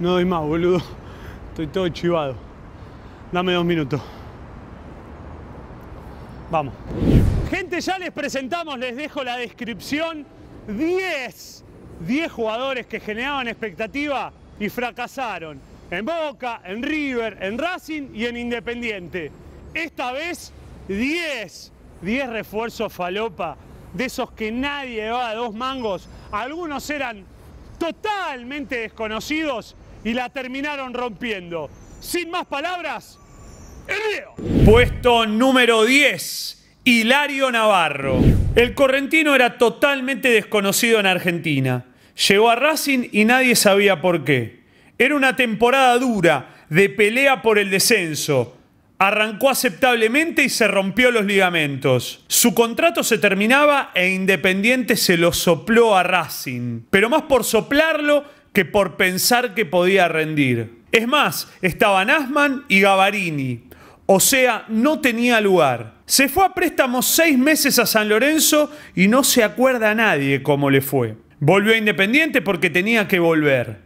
No doy más, boludo. Estoy todo chivado. Dame dos minutos. Vamos. Gente, ya les presentamos, les dejo la descripción. 10, 10 jugadores que generaban expectativa y fracasaron. En Boca, en River, en Racing y en Independiente. Esta vez 10, 10 refuerzos falopa, de esos que nadie a dos mangos. Algunos eran totalmente desconocidos y la terminaron rompiendo. Sin más palabras. Puesto número 10. Hilario Navarro. El correntino era totalmente desconocido en Argentina. Llegó a Racing y nadie sabía por qué. Era una temporada dura, de pelea por el descenso. Arrancó aceptablemente y se rompió los ligamentos. Su contrato se terminaba e Independiente se lo sopló a Racing. Pero más por soplarlo que por pensar que podía rendir. Es más, estaban Asman y Gavarini. O sea, no tenía lugar. Se fue a préstamo seis meses a San Lorenzo y no se acuerda a nadie cómo le fue. Volvió a Independiente porque tenía que volver.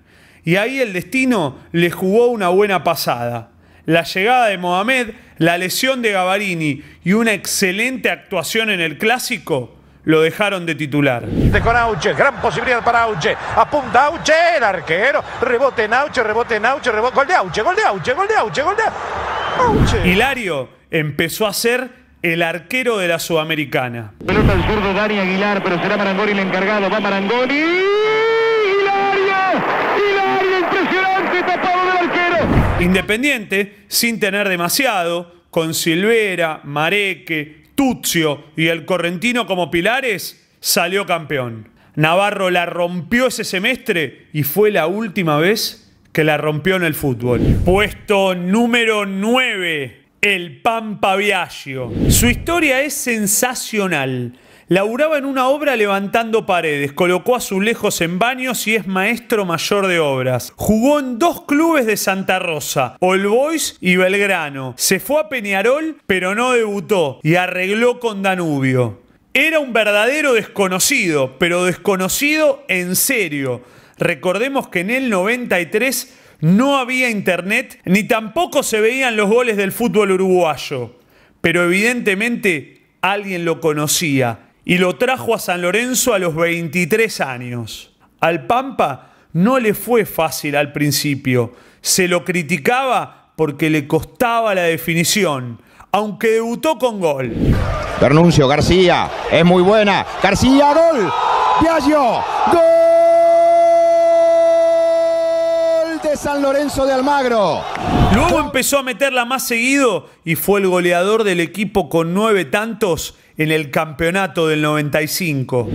Y ahí el destino le jugó una buena pasada. La llegada de Mohamed, la lesión de Gavarini y una excelente actuación en el clásico lo dejaron de titular. Con Auche, gran posibilidad para Auche. Apunta Auche, el arquero. Rebote en Auche, rebote en Auche, rebote. Gol de Auche, gol de Auche, gol de Auche, gol de Auche. Hilario empezó a ser el arquero de la Sudamericana. Pelota al zurdo Dani Aguilar, pero será Marangoli el encargado. Va Marangoli. ¡Hilario! ¡Hilario! Impresionante tapado del arquero. Independiente, sin tener demasiado, con Silvera, Mareque, Tuzio y el Correntino como pilares, salió campeón. Navarro la rompió ese semestre y fue la última vez que la rompió en el fútbol. Puesto número 9 el Pampa Viaggio. Su historia es sensacional. Laburaba en una obra levantando paredes, colocó azulejos en baños y es maestro mayor de obras. Jugó en dos clubes de Santa Rosa, All Boys y Belgrano. Se fue a Peñarol, pero no debutó y arregló con Danubio. Era un verdadero desconocido, pero desconocido en serio. Recordemos que en el 93 no había internet ni tampoco se veían los goles del fútbol uruguayo. Pero evidentemente alguien lo conocía y lo trajo a San Lorenzo a los 23 años. Al Pampa no le fue fácil al principio. Se lo criticaba porque le costaba la definición, aunque debutó con gol. Pernuncio García, es muy buena. García, gol. Diallo, gol. San Lorenzo de Almagro. Luego empezó a meterla más seguido y fue el goleador del equipo con nueve tantos en el campeonato del 95.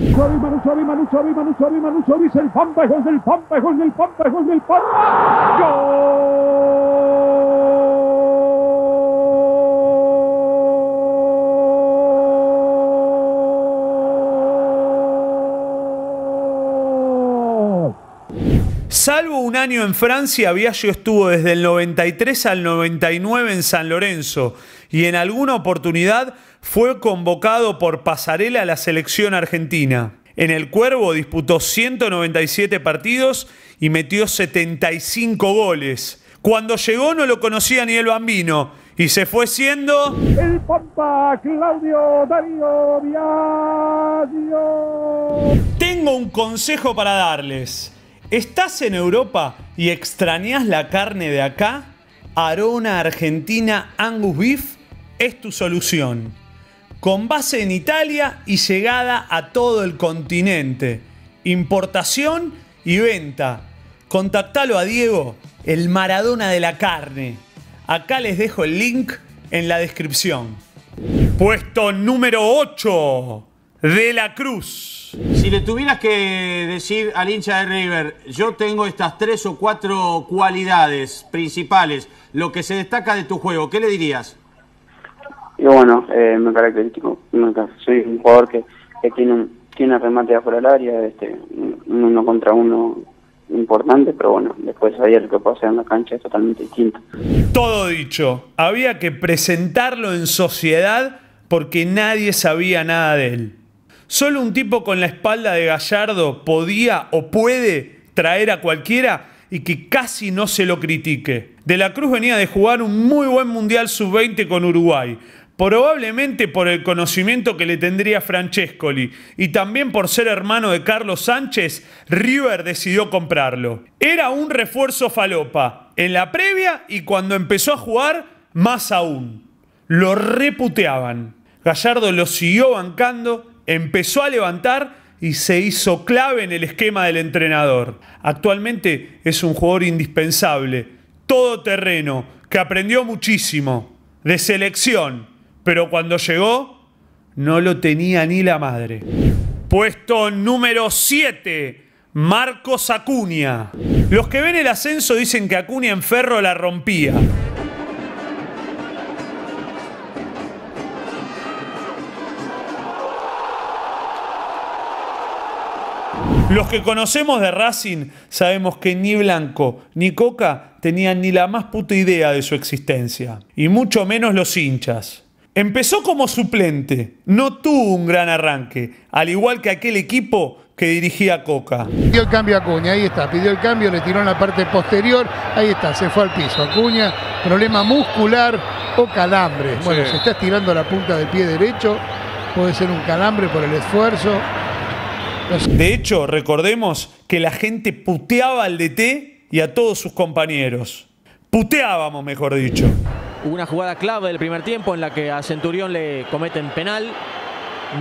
Salvo un año en Francia, Viaggio estuvo desde el 93 al 99 en San Lorenzo y en alguna oportunidad fue convocado por Pasarela a la selección argentina. En el Cuervo disputó 197 partidos y metió 75 goles. Cuando llegó no lo conocía ni el bambino y se fue siendo... El Pampa Claudio Darío Viaggio. Tengo un consejo para darles. ¿Estás en Europa y extrañas la carne de acá? Arona Argentina Angus Beef es tu solución. Con base en Italia y llegada a todo el continente. Importación y venta. Contactalo a Diego, el Maradona de la carne. Acá les dejo el link en la descripción. Puesto número 8 de la Cruz. Si le tuvieras que decir al hincha de River, yo tengo estas tres o cuatro cualidades principales, lo que se destaca de tu juego, ¿qué le dirías? Y bueno, eh, me caracterizo, soy un jugador que, tiene un tiene remate afuera del área, este, uno contra uno importante, pero bueno, después ahí lo que hacer en la cancha es totalmente distinto. Todo dicho, había que presentarlo en sociedad porque nadie sabía nada de él. Solo un tipo con la espalda de Gallardo podía o puede traer a cualquiera y que casi no se lo critique. De la Cruz venía de jugar un muy buen Mundial Sub-20 con Uruguay, probablemente por el conocimiento que le tendría Francescoli y también por ser hermano de Carlos Sánchez, River decidió comprarlo. Era un refuerzo falopa en la previa y cuando empezó a jugar, más aún. Lo reputeaban. Gallardo lo siguió bancando, empezó a levantar y se hizo clave en el esquema del entrenador. Actualmente es un jugador indispensable, todoterreno, que aprendió muchísimo, de selección, pero cuando llegó no lo tenía ni la madre. Puesto número 7. Marcos Acuña. Los que ven el ascenso dicen que Acuña en Ferro la rompía. Los que conocemos de Racing sabemos que ni Blanco ni Coca tenían ni la más puta idea de su existencia, y mucho menos los hinchas. Empezó como suplente, no tuvo un gran arranque, al igual que aquel equipo que dirigía Coca. Pidió el cambio a Acuña, ahí está, pidió el cambio, le tiró en la parte posterior, ahí está, se fue al piso. Acuña, problema muscular o calambre. Bueno, se está estirando la punta del pie derecho, puede ser un calambre por el esfuerzo. De hecho, recordemos que la gente puteaba al DT y a todos sus compañeros. Puteábamos, mejor dicho. Hubo una jugada clave del primer tiempo en la que a Centurión le cometen penal,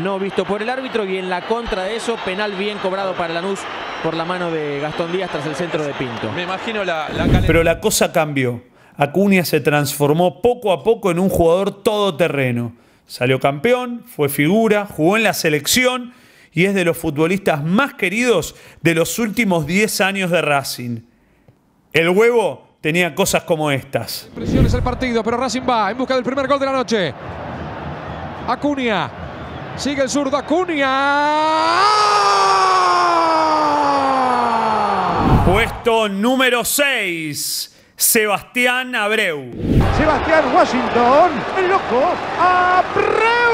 no visto por el árbitro, y en la contra de eso, penal bien cobrado para Lanús por la mano de Gastón Díaz tras el centro de Pinto. Me imagino la, la Pero la cosa cambió. Acuña se transformó poco a poco en un jugador todoterreno. Salió campeón, fue figura, jugó en la selección y es de los futbolistas más queridos de los últimos 10 años de Racing. El huevo tenía cosas como estas. Presiones el partido, pero Racing va en busca del primer gol de la noche. Acuña. Sigue el zurdo Acuña. Puesto número 6. Sebastián Abreu. Sebastián Washington, el loco, Abreu.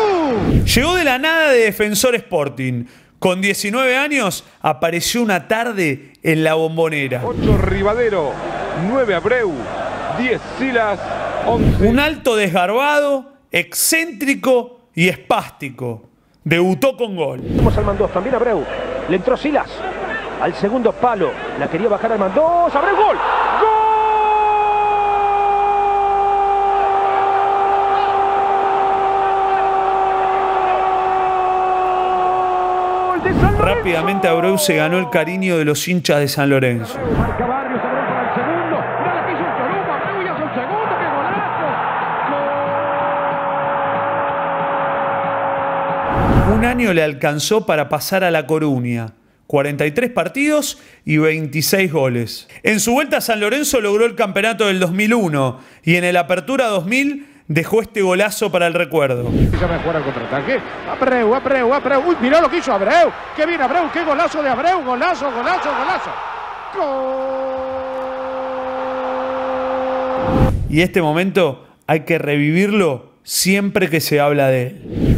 Llegó de la nada de Defensor Sporting. Con 19 años apareció una tarde en la bombonera. 8 Rivadero, 9 Abreu, 10 Silas, 11. Un alto desgarbado, excéntrico y espástico. Debutó con gol. Vamos al Mandós, también Abreu. Le entró Silas. Al segundo palo. La quería bajar al Mandós. Abreu, gol. Rápidamente Abreu se ganó el cariño de los hinchas de San Lorenzo. Un año le alcanzó para pasar a La Coruña. 43 partidos y 26 goles. En su vuelta a San Lorenzo logró el campeonato del 2001 y en el Apertura 2000 dejó este golazo para el recuerdo. A jugar al contraataque. Abreu, Abreu, Abreu. Uy, mirá lo que hizo Abreu. Qué bien Abreu, qué golazo de Abreu. Golazo, golazo, golazo. Y este momento hay que revivirlo siempre que se habla de él.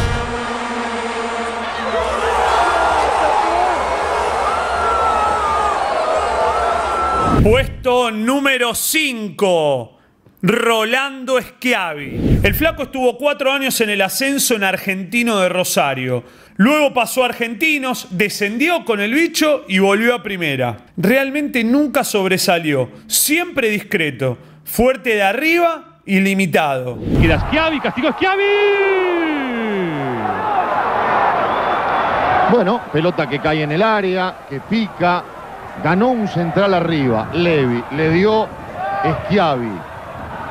Puesto número 5. Rolando Schiavi. El flaco estuvo cuatro años en el ascenso en Argentino de Rosario. Luego pasó a Argentinos, descendió con el bicho y volvió a primera. Realmente nunca sobresalió, siempre discreto, fuerte de arriba y limitado. Queda Schiavi, castigo Schiavi. Bueno, pelota que cae en el área, que pica. Ganó un central arriba, Levi. Le dio Schiavi.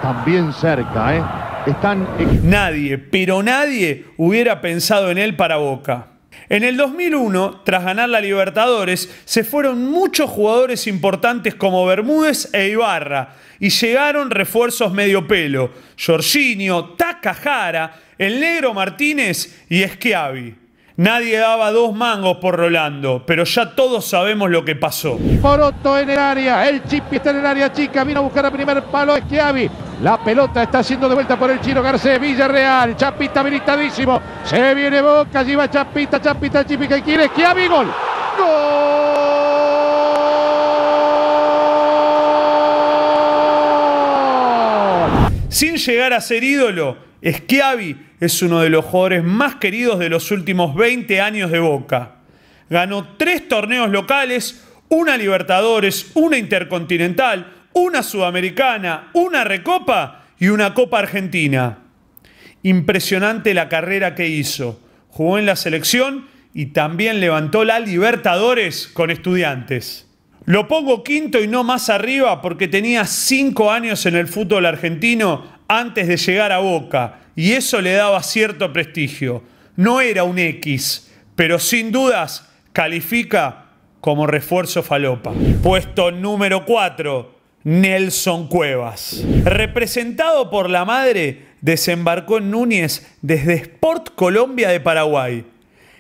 También cerca, ¿eh? Están... Nadie, pero nadie hubiera pensado en él para Boca. En el 2001, tras ganar la Libertadores, se fueron muchos jugadores importantes como Bermúdez e Ibarra y llegaron refuerzos medio pelo, Jorginho, Takahara, el Negro Martínez y Schiavi. Nadie daba dos mangos por Rolando, pero ya todos sabemos lo que pasó. Poroto en el área, el Chipi está en el área chica, vino a buscar el primer palo Schiavi. La pelota está siendo de vuelta por el chino Garcés, Villarreal, Chapita habilitadísimo. Se viene Boca, allí va Chapita, Chapita, Chipica y quiere gol. ¡Gol! sin llegar a ser ídolo, Schiavi es uno de los jugadores más queridos de los últimos 20 años de Boca. Ganó tres torneos locales, una Libertadores, una Intercontinental, una Sudamericana, una Recopa y una Copa Argentina. Impresionante la carrera que hizo. Jugó en la selección y también levantó la Libertadores con estudiantes. Lo pongo quinto y no más arriba porque tenía cinco años en el fútbol argentino antes de llegar a Boca y eso le daba cierto prestigio. No era un X, pero sin dudas califica como refuerzo falopa. Puesto número 4, Nelson Cuevas. Representado por la madre, desembarcó en Núñez desde Sport Colombia de Paraguay.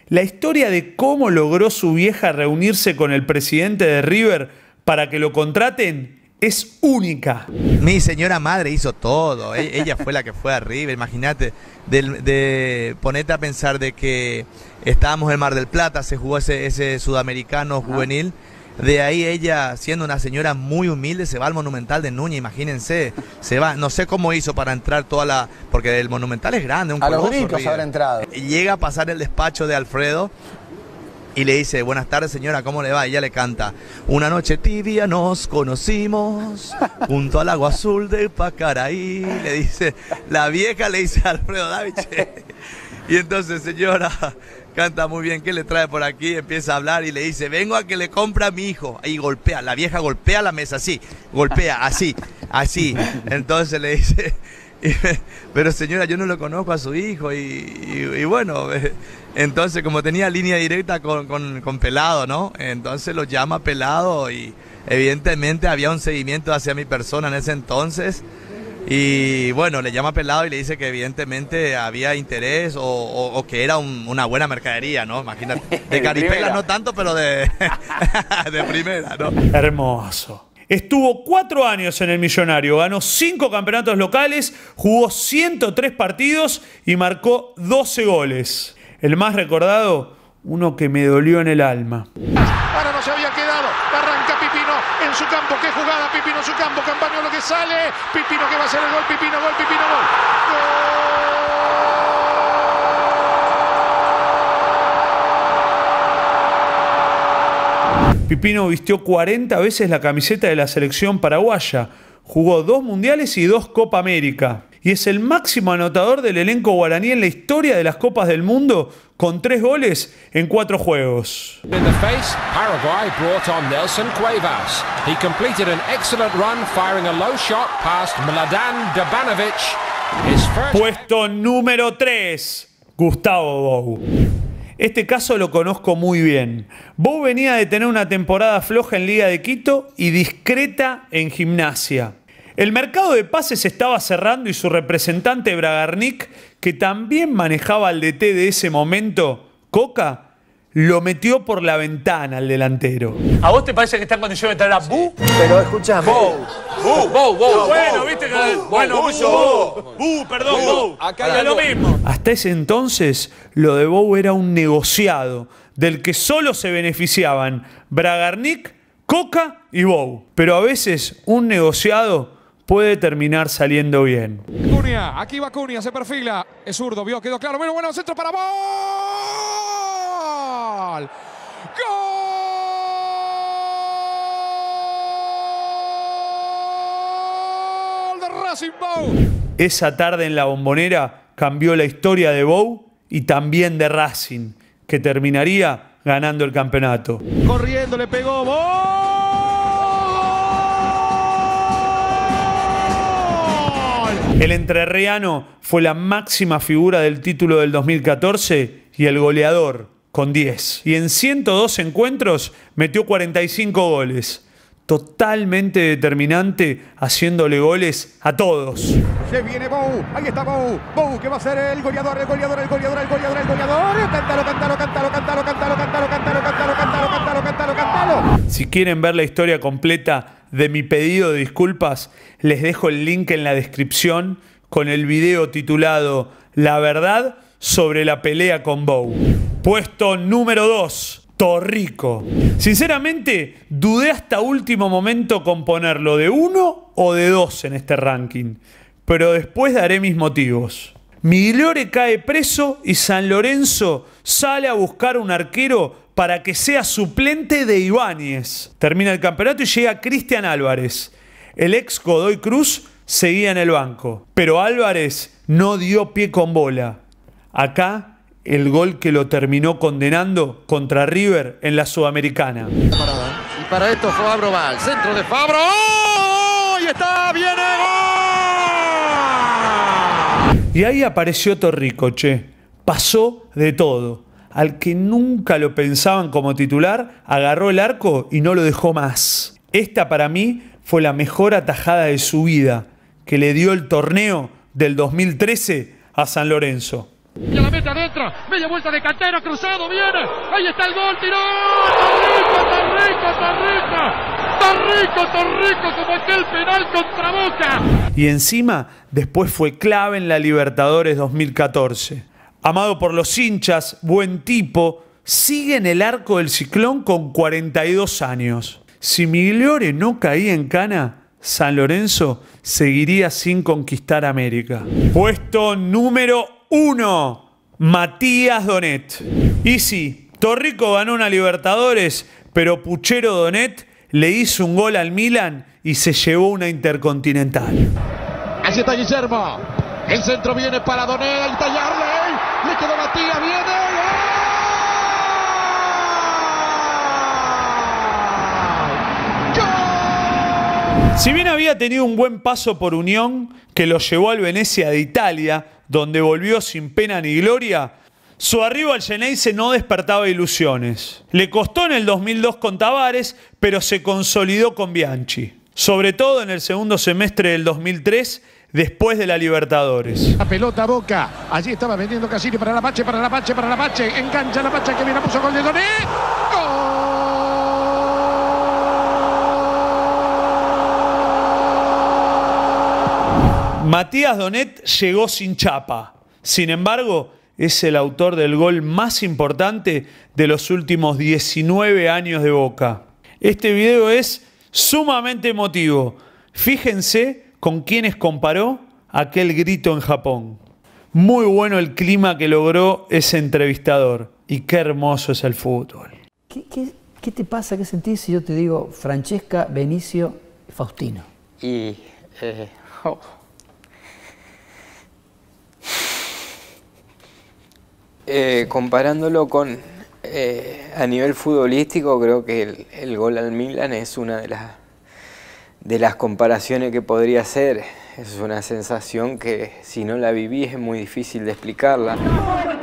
La historia de cómo logró su vieja reunirse con el presidente de River para que lo contraten es única. Mi señora madre hizo todo. E- Ella fue la que fue a River. Imagínate, del- de, ponete a pensar de que estábamos en Mar del Plata, se jugó ese, ese sudamericano juvenil. De ahí ella, siendo una señora muy humilde, se va al Monumental de Núñez, imagínense. Se va, no sé cómo hizo para entrar toda la. Porque el Monumental es grande, un A los River. habrá entrado. Llega a pasar el despacho de Alfredo y le dice, buenas tardes señora, ¿cómo le va? Y ella le canta, una noche tibia nos conocimos junto al agua azul de Pacaraí. Le dice, la vieja le dice a Alfredo Daviche. Y entonces señora canta muy bien, ¿qué le trae por aquí? Empieza a hablar y le dice, vengo a que le compre a mi hijo. Y golpea, la vieja golpea la mesa así, golpea así, así. Entonces le dice, pero señora, yo no lo conozco a su hijo y, y- bueno, entonces como tenía línea directa con, con- con Pelado, ¿no? Entonces lo llama Pelado y evidentemente había un seguimiento hacia mi persona en ese entonces. Y bueno, le llama Pelado y le dice que evidentemente había interés o, o- o que era un- una buena mercadería, ¿no? Imagínate. De caripelas no tanto, pero de, de primera, ¿no? Hermoso. Estuvo cuatro años en el Millonario, ganó cinco campeonatos locales, jugó 103 partidos y marcó 12 goles. El más recordado, uno que me dolió en el alma. Ahora no se había quedado. Arranca Pipino en su campo. Qué jugada Pipino su campo. Campaño lo que sale. Pipino que va a hacer el gol. Pipino, gol, Pipino, gol. Pipino vistió 40 veces la camiseta de la selección paraguaya, jugó dos mundiales y dos Copa América. Y es el máximo anotador del elenco guaraní en la historia de las Copas del Mundo, con tres goles en cuatro juegos. In the face, Paraguay brought on Nelson Cuevas. He completed an excellent run, firing a low shot past Mladen Dabanovic. His first Puesto número 3, Gustavo Bou. Este caso lo conozco muy bien. Bou venía de tener una temporada floja en Liga de Quito y discreta en gimnasia. El mercado de pases estaba cerrando y su representante Bragarnik, que también manejaba al DT de ese momento, Coca, lo metió por la ventana al delantero. ¿A vos te parece que está en condiciones de traer a Bu? Pero escuchame. Bu, Bu, Bu. No, Bueno, Bu, viste que. Bu, bueno, Bu, Bu, Bu, Bu. Bu, perdón, Bu. Bu. Acá hay lo mismo. Hasta ese entonces, lo de Bou era un negociado del que solo se beneficiaban Bragarnik, Coca y Bou. Pero a veces un negociado puede terminar saliendo bien. Cunha, aquí va Cunha, se perfila. Es zurdo, vio, quedó claro. Bueno, bueno, centro para gol. Gol de Racing Bow. Esa tarde en la bombonera cambió la historia de Bou y también de Racing, que terminaría ganando el campeonato. Corriendo, le pegó. El entrerriano fue la máxima figura del título del 2014 y el goleador con 10. Y en 102 encuentros metió 45 goles. Totalmente determinante haciéndole goles a todos. Se viene Bou, ahí está Bou, Bou que va a ser el goleador, el goleador, el goleador, el goleador, el goleador. Cántalo, cántalo, cántalo, cántalo, cántalo, cántalo, cántalo, cántalo, cántalo, cántalo, cántalo, cántalo. Si quieren ver la historia completa de mi pedido de disculpas, les dejo el link en la descripción con el video titulado La verdad sobre la pelea con Bow. Puesto número 2. Torrico. Sinceramente, dudé hasta último momento con ponerlo de uno o de dos en este ranking. pero después daré mis motivos. Migliore cae preso y San Lorenzo sale a buscar un arquero para que sea suplente de Ibáñez. Termina el campeonato y llega Cristian Álvarez. El ex Godoy Cruz seguía en el banco, pero Álvarez no dio pie con bola. Acá el gol que lo terminó condenando contra River en la Sudamericana. Y para esto Fabro va al centro de Fabro. ¡Oh! Y está, viene gol. Y ahí apareció Torrico, che. Pasó de todo. Al que nunca lo pensaban como titular, agarró el arco y no lo dejó más. Esta para mí fue la mejor atajada de su vida, que le dio el torneo del 2013 a San Lorenzo. Y la mete adentro, media vuelta de cantera, cruzado, viene, ahí está el gol, tiró, tan rico, tan rico, tan rico, tan rico como aquel penal contra Boca. Y encima, después fue clave en la Libertadores 2014. Amado por los hinchas, buen tipo, sigue en el arco del ciclón con 42 años. Si Migliore no caía en cana, San Lorenzo seguiría sin conquistar América. Puesto número 1. Matías Donet. Y sí, Torrico ganó una Libertadores, pero Puchero Donet le hizo un gol al Milan y se llevó una Intercontinental. Allí está Guillermo. El centro viene para Donet. Ahí está Yarley. Le quedó Matías. Viene. Si bien había tenido un buen paso por Unión, que lo llevó al Venecia de Italia, donde volvió sin pena ni gloria, su arribo al Geneise no despertaba ilusiones. Le costó en el 2002 con Tavares, pero se consolidó con Bianchi. Sobre todo en el segundo semestre del 2003, después de la Libertadores. La pelota Boca. Allí estaba vendiendo Casilli para la Pache, para la Pache, para la Pache. Engancha la Pache que viene, puso gol de Doné. Matías Donet llegó sin chapa. Sin embargo, es el autor del gol más importante de los últimos 19 años de Boca. Este video es sumamente emotivo. Fíjense con quienes comparó aquel grito en Japón. Muy bueno el clima que logró ese entrevistador y qué hermoso es el fútbol. ¿Qué, qué, qué te pasa? ¿Qué sentís si yo te digo Francesca, Benicio, Faustino? Y... Eh, oh. Eh, comparándolo con eh, a nivel futbolístico, creo que el, el, gol al Milan es una de las, de las comparaciones que podría ser. Es una sensación que si no la viví es muy difícil de explicarla.